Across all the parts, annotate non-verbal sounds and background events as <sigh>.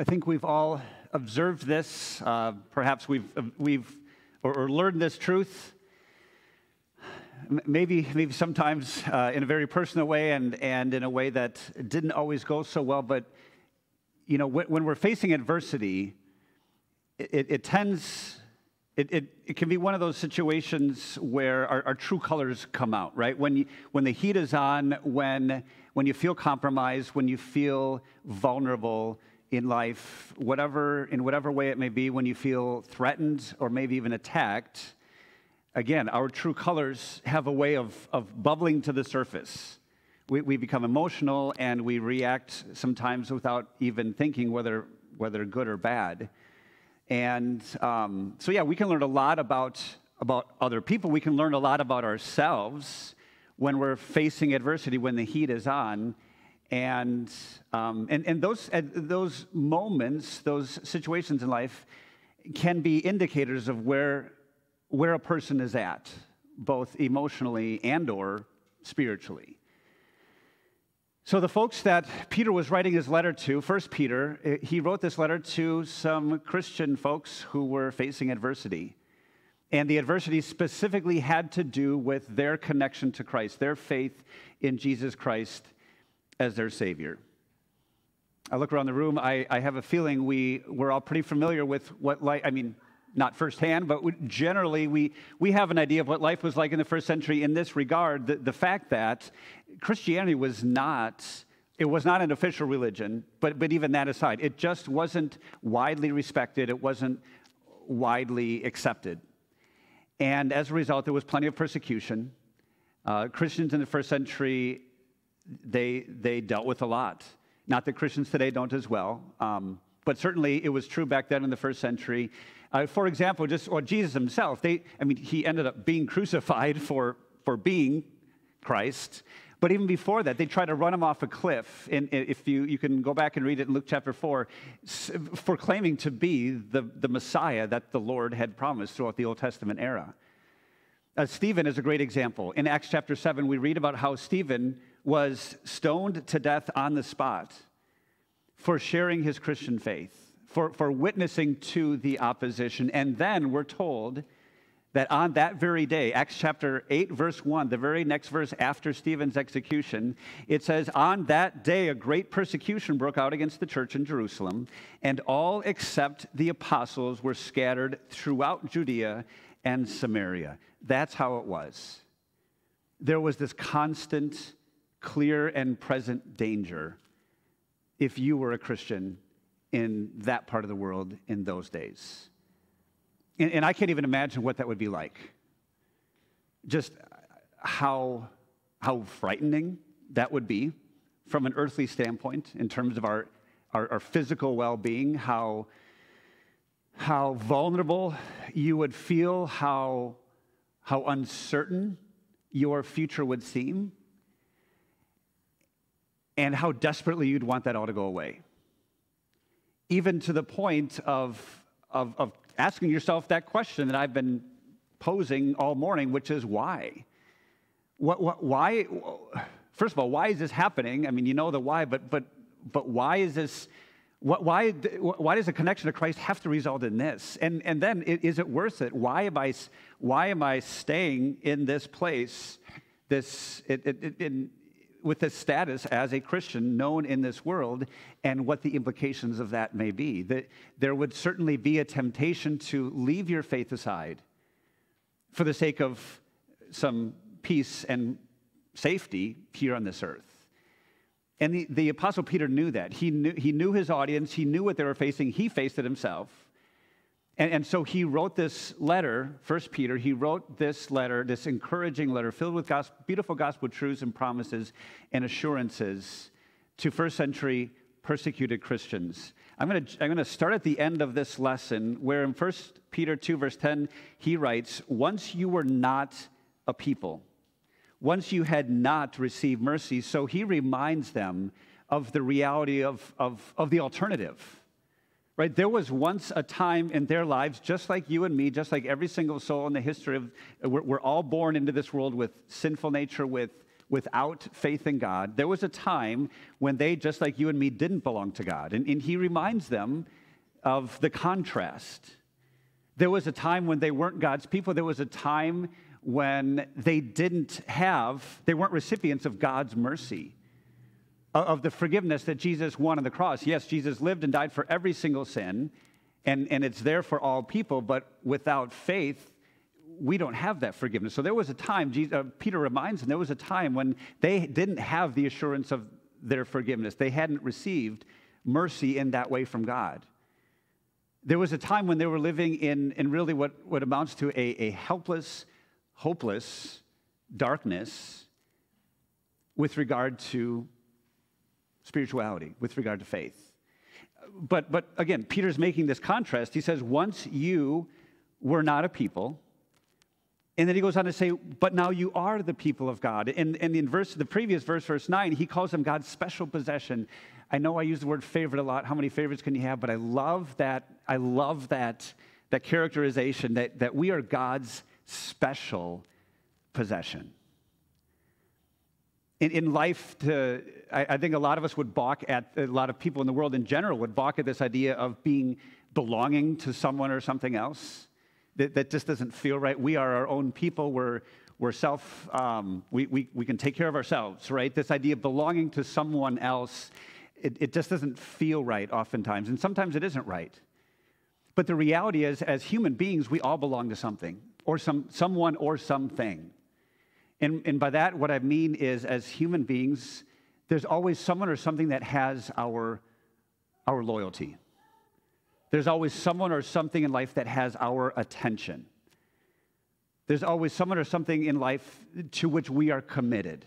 I think we've all observed this. Uh, perhaps we've, we've or, or, learned this truth. Maybe, maybe sometimes uh, in a very personal way and, and in a way that didn't always go so well. But, you know, when, when we're facing adversity, it, it tends, it, it, it, can be one of those situations where our, our true colors come out, right? When, you, when the heat is on, when, when you feel compromised, when you feel vulnerable, in life, whatever, in whatever way it may be, when you feel threatened or maybe even attacked, again, our true colors have a way of, of bubbling to the surface. We, we become emotional and we react sometimes without even thinking whether, whether good or bad. And um, so, yeah, we can learn a lot about, about other people. We can learn a lot about ourselves when we're facing adversity, when the heat is on. And, um, and, and those, those moments, those situations in life can be indicators of where, where a person is at, both emotionally and or spiritually. So the folks that Peter was writing his letter to, First Peter, eh, he wrote this letter to some Christian folks who were facing adversity. And the adversity specifically had to do with their connection to Christ, their faith in Jesus Christ as their Savior. I look around the room, I, I have a feeling we, we're all pretty familiar with what life, I mean, not firsthand, but generally we, we have an idea of what life was like in the first century in this regard. The, the fact that Christianity was not, it was not an official religion, but, but even that aside, it just wasn't widely respected, it wasn't widely accepted. And as a result, there was plenty of persecution. Uh, Christians in the first century they, they dealt with a lot. Not that Christians today don't as well, um, but certainly it was true back then in the first century. Uh, for example, just or Jesus himself, they, I mean, he ended up being <laughs> crucified for, for being Christ. But even before that, they tried to run him off a cliff. And if you, you can go back and read it in Luke chapter 4, for claiming to be the, the Messiah that the Lord had promised throughout the Old Testament era. Uh, Stephen is a great example. In Acts chapter 7, we read about how Stephen was stoned to death on the spot for sharing his Christian faith, for, for witnessing to the opposition. And then we're told that on that very day, Acts chapter 8, verse 1, the very next verse after Stephen's execution, it says, On that day, a great persecution broke out against the church in Jerusalem, and all except the apostles were scattered throughout Judea and Samaria. That's how it was. There was this constant clear and present danger if you were a Christian in that part of the world in those days. And, and I can't even imagine what that would be like. Just how, how frightening that would be from an earthly standpoint in terms of our, our, our physical well being, how, how vulnerable you would feel, how, how uncertain your future would seem and how desperately you'd want that all to go away. Even to the point of, of, of asking yourself that question that I've been posing all morning, which is why? What, what, why? First of all, why is this happening? I mean, you know the why, but, but, but why is this? What, Why, why does the connection to Christ have to result in this? And, and then, is it worth it? Why am I, why am I staying in this place, this, it, it, in, with his status as a Christian known in this world and what the implications of that may be. That there would certainly be a temptation to leave your faith aside for the sake of some peace and safety here on this earth. And the, the Apostle Peter knew that. He knew, he knew his audience, he knew what they were facing, he faced it himself. And, and so he wrote this letter, First Peter, he wrote this letter, this encouraging letter filled with gospel, beautiful gospel truths and promises and assurances to first century persecuted Christians. I'm going to I'm going to start at the end of this lesson where in First Peter 2, verse 10, he writes, Once you were not a people, once you had not received mercy. So he reminds them of the reality of, of, of the alternative Right? There was once a time in their lives, just like you and me, just like every single soul in the history of, we're, we're all born into this world with sinful nature, with, without faith in God, there was a time when they, just like you and me, didn't belong to God. And, and he reminds them of the contrast. There was a time when they weren't God's people. There was a time when they didn't have, they weren't recipients of God's mercy, of the forgiveness that Jesus won on the cross. Yes, Jesus lived and died for every single sin, and, and it's there for all people, but without faith, we don't have that forgiveness. So there was a time, Jesus, uh, Peter reminds them, there was a time when they didn't have the assurance of their forgiveness. They hadn't received mercy in that way from God. There was a time when they were living in, in really what, what amounts to a, a helpless, hopeless darkness with regard to spirituality, with regard to faith. But, but again, Peter's making this contrast. He says, Once you were not a people, and then he goes on to say, but now you are the people of God. And, and in verse, the previous verse, verse 9, he calls them God's special possession. I know I use the word favorite a lot. How many favorites can you have? But I love that, I love that, that characterization that, that we are God's special possession. In, in life, to, I, I think a lot of us would balk at, a lot of people in the world in general would balk at this idea of being belonging to someone or something else that, that just doesn't feel right. We are our own people. We're, we're self, um, we, we, we can take care of ourselves, right? This idea of belonging to someone else, it, it just doesn't feel right oftentimes. And sometimes it isn't right. But the reality is, as human beings, we all belong to something, or some, someone or something. And, and by that, what I mean is, as human beings, there's always someone or something that has our, our loyalty. There's always someone or something in life that has our attention. There's always someone or something in life to which we are committed.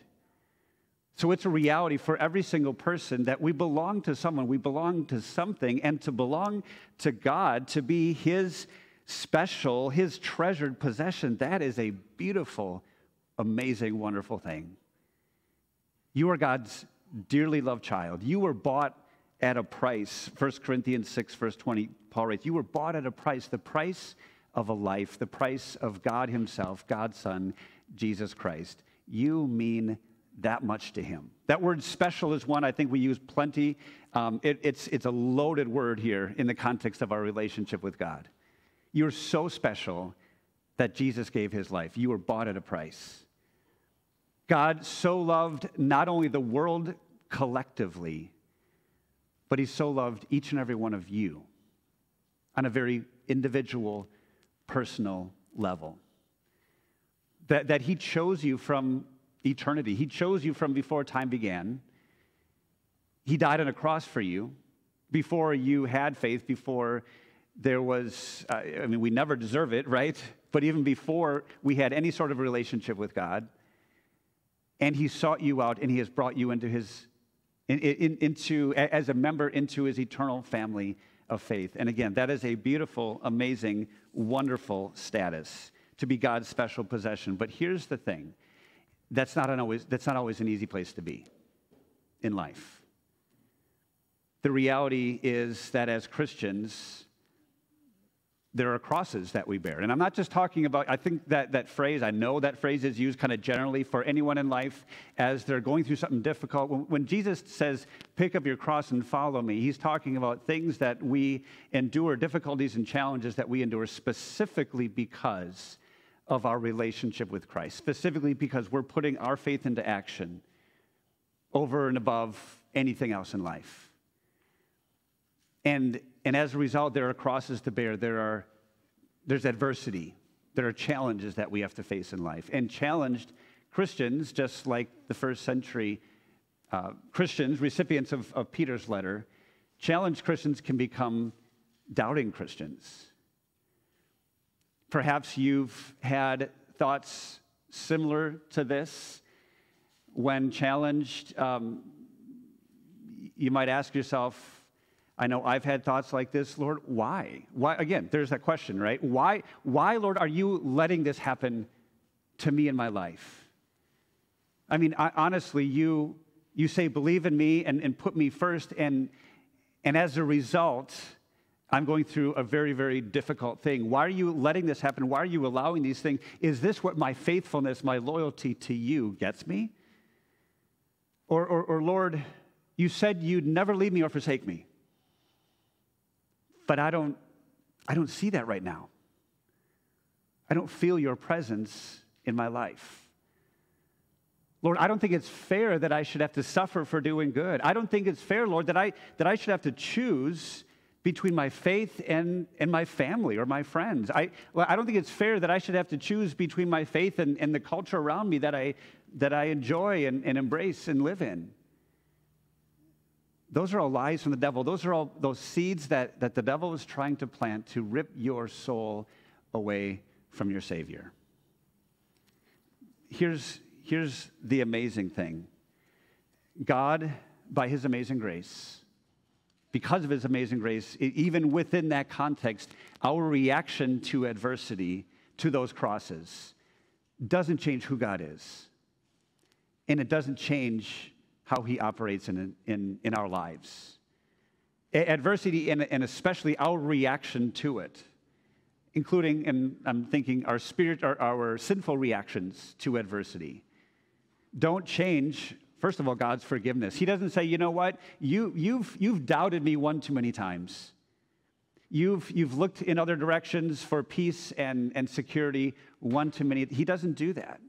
So it's a reality for every single person that we belong to someone, we belong to something, and to belong to God, to be His special, His treasured possession, that is a beautiful, amazing, wonderful thing. You are God's dearly loved child. You were bought at a price. 1 Corinthians 6, verse 20, Paul writes, You were bought at a price, the price of a life, the price of God Himself, God's Son, Jesus Christ. You mean that much to Him. That word special is one I think we use plenty. Um, it, it's, it's a loaded word here in the context of our relationship with God. You're so special that Jesus gave His life. You were bought at a price. God so loved not only the world collectively, but he so loved each and every one of you on a very individual, personal level. That, that he chose you from eternity, he chose you from before time began. He died on a cross for you before you had faith, before there was, uh, I mean, we never deserve it, right? But even before we had any sort of relationship with God. And he sought you out and he has brought you into his in, in, into, as a member into his eternal family of faith. And again, that is a beautiful, amazing, wonderful status to be God's special possession. But here's the thing that's not, always, that's not always an easy place to be in life. The reality is that as Christians, there are crosses that we bear. And I'm not just talking about, I think that that phrase, I know that phrase is used kind of generally for anyone in life as they're going through something difficult. When, when, Jesus says, pick up your cross and follow me, he's talking about things that we endure, difficulties and challenges that we endure specifically because of our relationship with Christ, specifically because we're putting our faith into action over and above anything else in life. And and as a result, there are crosses to bear. There are, there's adversity. There are challenges that we have to face in life. And challenged Christians, just like the first century uh, Christians, recipients of, of Peter's letter, challenged Christians can become doubting Christians. Perhaps you've had thoughts similar to this. When challenged, um, you might ask yourself, I know I've had thoughts like this, Lord, why? Why again, there's that question, right? Why why Lord are you letting this happen to me in my life? I mean, I, honestly, you you say believe in me and, and put me first and and as a result, I'm going through a very, very difficult thing. Why are you letting this happen? Why are you allowing these things? Is this what my faithfulness, my loyalty to you gets me? Or, or, or, Lord, you said you'd never leave me or forsake me. But I don't, I don't see that right now. I don't feel your presence in my life. Lord, I don't think it's fair that I should have to suffer for doing good. I don't think it's fair, Lord, that I, that I should have to choose between my faith and, and my family or my friends. I, well, I don't think it's fair that I should have to choose between my faith and, and the culture around me that I, that I enjoy and, and embrace and live in. Those are all lies from the devil. Those are all those seeds that, that the devil is trying to plant to rip your soul away from your Savior. Here's, here's the amazing thing God, by his amazing grace, because of his amazing grace, even within that context, our reaction to adversity, to those crosses, doesn't change who God is. And it doesn't change how he operates in, in, in our lives. Adversity, and, and especially our reaction to it, including, and I'm thinking, our spirit, our, our sinful reactions to adversity, don't change First of all, God's forgiveness. He doesn't say, you know what, you, you've, you've doubted me one too many times. You've, you've looked in other directions for peace and, and security one too many. He doesn't do that.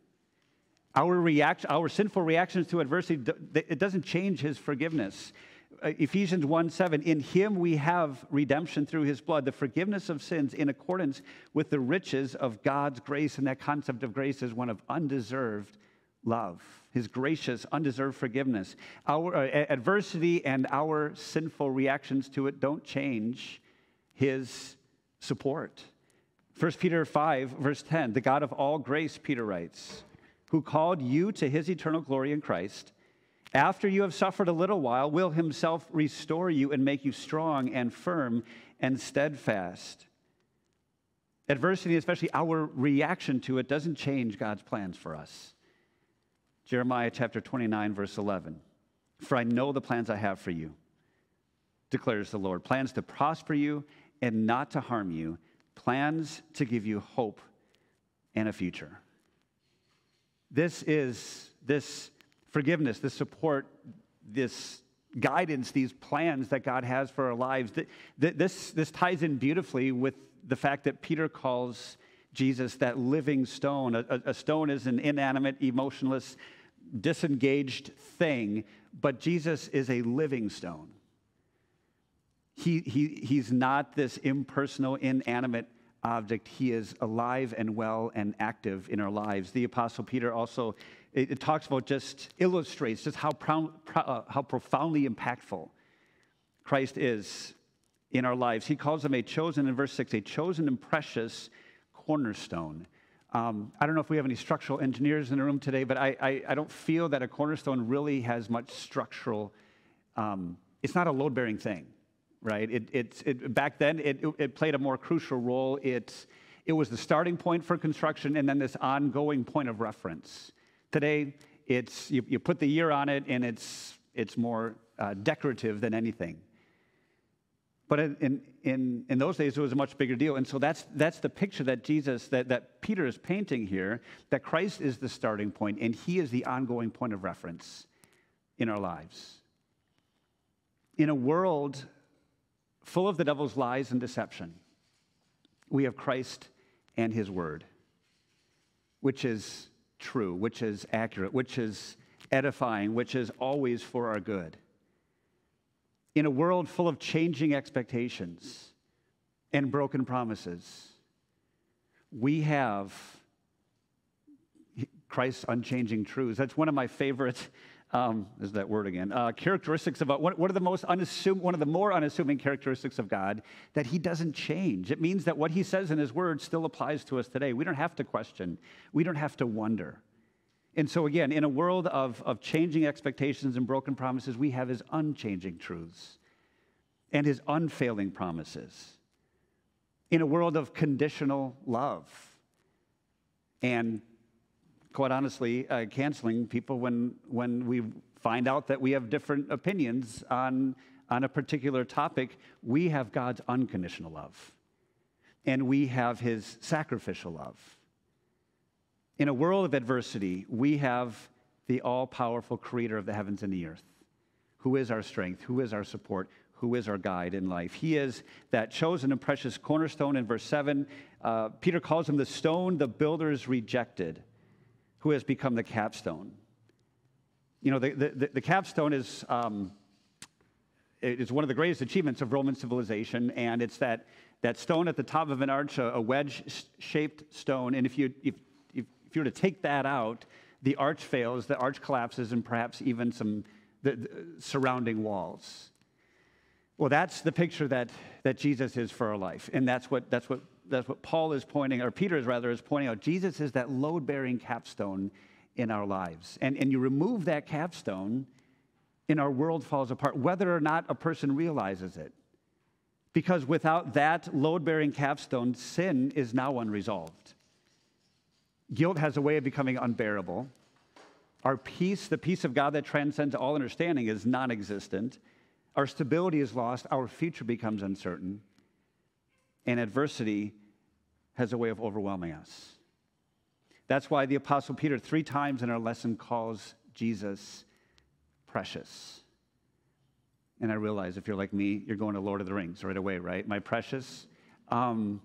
Our, react, our sinful reactions to adversity, it doesn't change his forgiveness. Uh, Ephesians 1 7, in him we have redemption through his blood, the forgiveness of sins in accordance with the riches of God's grace. And that concept of grace is one of undeserved love, his gracious, undeserved forgiveness. Our uh, adversity and our sinful reactions to it don't change his support. 1 Peter 5, verse 10 The God of all grace, Peter writes, who called you to his eternal glory in Christ, after you have suffered a little while, will himself restore you and make you strong and firm and steadfast. Adversity, especially our reaction to it, doesn't change God's plans for us. Jeremiah chapter 29, verse 11. For I know the plans I have for you, declares the Lord plans to prosper you and not to harm you, plans to give you hope and a future. This is this forgiveness, this support, this guidance, these plans that God has for our lives. This, this ties in beautifully with the fact that Peter calls Jesus that living stone. A, a, stone is an inanimate, emotionless, disengaged thing, but Jesus is a living stone. He, he, he's not this impersonal, inanimate object. He is alive and well and active in our lives. The Apostle Peter also it, it talks about just illustrates just how, pro, uh, how profoundly impactful Christ is in our lives. He calls him a chosen, in verse 6, a chosen and precious cornerstone. Um, I don't know if we have any structural engineers in the room today, but I, I, I don't feel that a cornerstone really has much structural, um, it's not a load bearing thing, right? It, it, it, back then, it, it played a more crucial role. It, it was the starting point for construction and then this ongoing point of reference. Today, it's, you, you put the year on it and it's, it's more uh, decorative than anything. But in, in, in those days, it was a much bigger deal. And so that's, that's the picture that Jesus, that, that Peter is painting here, that Christ is the starting point and he is the ongoing point of reference in our lives. In a world full of the devil's lies and deception, we have Christ and his word, which is true, which is accurate, which is edifying, which is always for our good in a world full of changing expectations and broken promises, we have Christ's unchanging truths. That's one of my favorite. Um, is that word again? Uh, characteristics of what, what are the most unassuming, one of the more unassuming characteristics of God that He doesn't change. It means that what He says in His Word still applies to us today. We don't have to question. We don't have to wonder. And so, again, in a world of, of changing expectations and broken promises, we have his unchanging truths and his unfailing promises. In a world of conditional love and, quite honestly, uh, canceling people when, when we find out that we have different opinions on, on a particular topic, we have God's unconditional love and we have his sacrificial love in a world of adversity, we have the all powerful creator of the heavens and the earth, who is our strength, who is our support, who is our guide in life. He is that chosen and precious cornerstone in verse 7. Uh, Peter calls him the stone the builders rejected, who has become the capstone. You know, the, the, the capstone is. Um, it's one of the greatest achievements of Roman civilization, and it's that, that stone at the top of an arch, a, a wedge shaped stone. And if you, if, if, if you were to take that out, the arch fails, the arch collapses, and perhaps even some the, the surrounding walls. Well, that's the picture that, that Jesus is for our life. And that's what, that's, what, that's what Paul is pointing, or Peter is rather, is pointing out. Jesus is that load bearing capstone in our lives. And, and you remove that capstone, and our world falls apart, whether or not a person realizes it. Because without that load bearing capstone, sin is now unresolved. Guilt has a way of becoming unbearable. Our peace, the peace of God that transcends all understanding, is non existent. Our stability is lost. Our future becomes uncertain. And adversity has a way of overwhelming us. That's why the Apostle Peter, three times in our lesson, calls Jesus precious. And I realize if you're like me, you're going to Lord of the Rings right away, right? My precious. Um,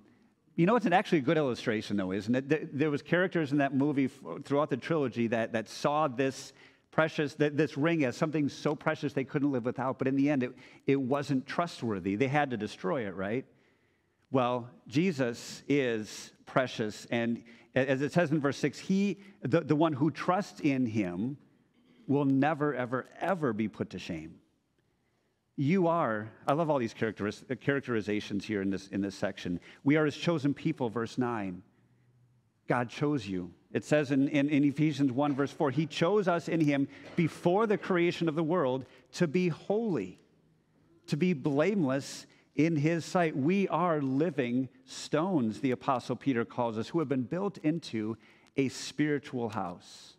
you know, it's an actually a good illustration, though, isn't it? There was characters in that movie throughout the trilogy that, that saw this precious, this ring as something so precious they couldn't live without. But in the end, it, it wasn't trustworthy. They had to destroy it, right? Well, Jesus is precious. And as it says in verse 6, he, the, the one who trusts in him, will never, ever, ever be put to shame. You are, I love all these uh, characterizations here in this, in this section. We are his chosen people, verse 9. God chose you. It says in, in, in, Ephesians 1, verse 4, He chose us in Him before the creation of the world to be holy, to be blameless in His sight. We are living stones, the Apostle Peter calls us, who have been built into a spiritual house,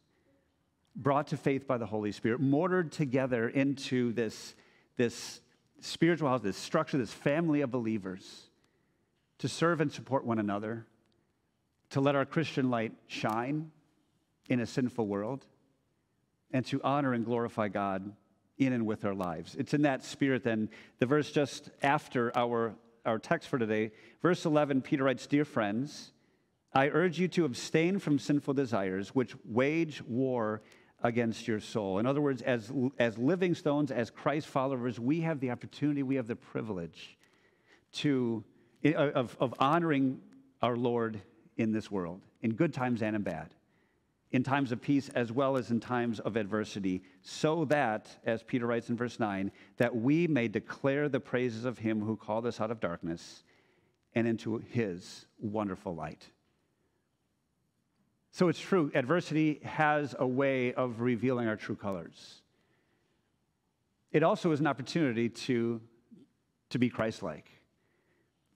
brought to faith by the Holy Spirit, mortared together into this this spiritual house, this structure, this family of believers to serve and support one another, to let our Christian light shine in a sinful world, and to honor and glorify God in and with our lives. It's in that spirit, then, the verse just after our, our text for today, verse 11, Peter writes, Dear friends, I urge you to abstain from sinful desires which wage war against your soul. In other words, as, as living stones, as Christ followers, we have the opportunity, we have the privilege to, eh, of, of honoring our Lord in this world, in good times and in bad, in times of peace as well as in times of adversity, so that, as Peter writes in verse 9, that we may declare the praises of him who called us out of darkness and into his wonderful light. So it's true, adversity has a way of revealing our true colors. It also is an opportunity to, to be Christ like.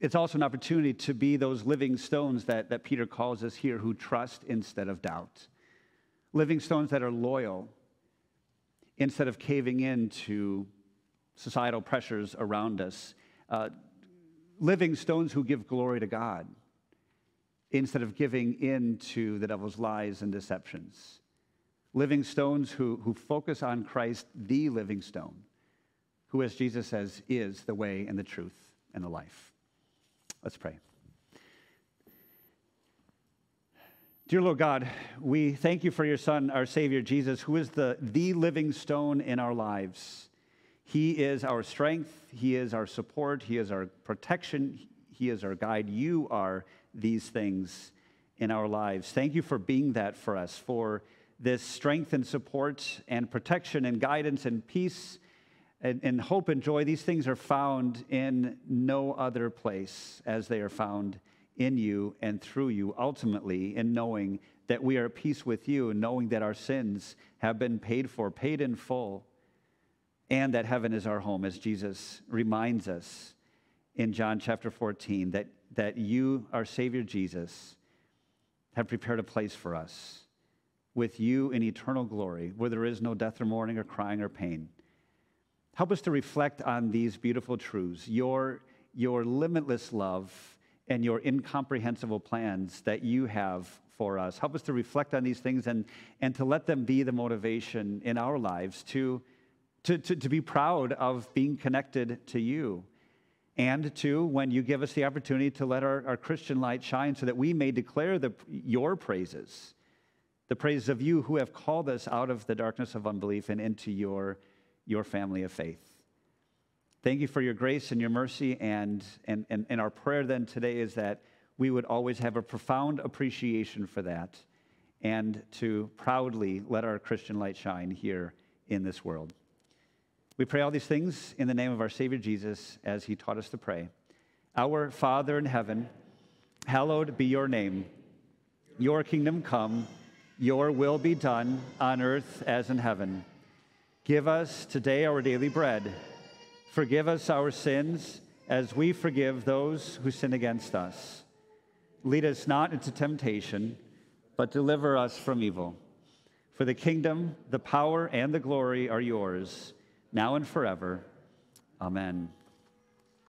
It's also an opportunity to be those living stones that, that Peter calls us here who trust instead of doubt. Living stones that are loyal instead of caving in to societal pressures around us. Uh, living stones who give glory to God instead of giving in to the devil's lies and deceptions. Living stones who, who focus on Christ, the living stone, who, as Jesus says, is the way and the truth and the life. Let's pray. Dear Lord God, we thank you for your Son, our Savior Jesus, who is the, the living stone in our lives. He is our strength, He is our support, He is our protection, He is our guide. You are these things in our lives. Thank you for being that for us, for this strength and support and protection and guidance and peace and, and, hope and joy. These things are found in no other place as they are found in you and through you, ultimately, in knowing that we are at peace with you and knowing that our sins have been paid for, paid in full, and that heaven is our home, as Jesus reminds us in John chapter 14, that that you, our Savior Jesus, have prepared a place for us with you in eternal glory, where there is no death or mourning or crying or pain. Help us to reflect on these beautiful truths, your, your limitless love and your incomprehensible plans that you have for us. Help us to reflect on these things and, and to let them be the motivation in our lives to, to, to, to be proud of being connected to you. And to, when you give us the opportunity to let our, our Christian light shine so that we may declare the, your praises, the praises of you who have called us out of the darkness of unbelief and into your, your family of faith. Thank you for your grace and your mercy. And, and, and, and our prayer then today is that we would always have a profound appreciation for that and to proudly let our Christian light shine here in this world. We pray all these things in the name of our Savior Jesus as he taught us to pray. Our Father in heaven, hallowed be your name. Your kingdom come, your will be done on earth as in heaven. Give us today our daily bread. Forgive us our sins as we forgive those who sin against us Lead us not into temptation, but deliver us from evil. For the kingdom, the power, and the glory are yours, now and forever. Amen.